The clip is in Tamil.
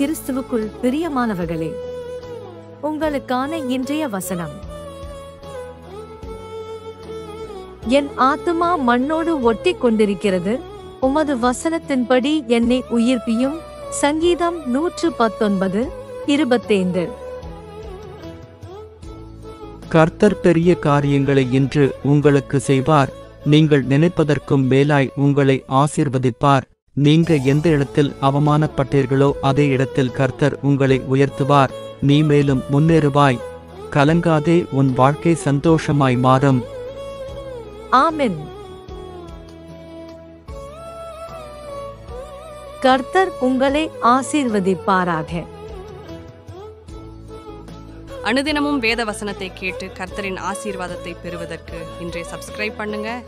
கிறிஸ்துவுக்குள் பிரியமானவர்களே உங்களுக்கான இன்றைய வசனம். என் ஆத்துமா மண்ணோடு ஒட்டி கொண்டிருக்கிறது உமது வசனத்தின்படி என்னை உயிர்ப்பியும். சங்கீதம் நூற்று பத்தொன்பது இருபத்தைந்து. கர்த்தர் பெரிய காரியங்களை இன்று உங்களுக்கு செய்வார். நீங்கள் நினைப்பதற்கும் மேலாய் உங்களை ஆசிர்வதிப்பார். நீங்க எந்த இடத்தில் அவமானப்பட்டீர்களோ அதே இடத்தில் கர்த்தர் உங்களை உயர்த்துவார். நீ மேலும் முன்னேறுவாய். கலங்காதே உன் வாழ்க்கை சந்தோஷமாய் மாறும். ஆமென். கர்த்தர் உங்களை ஆசீர்வதிப்பாராக. அனுதினமும் வேத வசனத்தை கேட்டு கர்த்தரின் ஆசீர்வாதத்தை பெறுவதற்கு இன்றைய சப்ஸ்கிரைப் பண்ணுங்க.